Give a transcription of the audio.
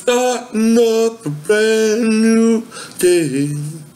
starting up a brand new day.